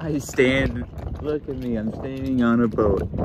I stand, look at me, I'm standing on a boat.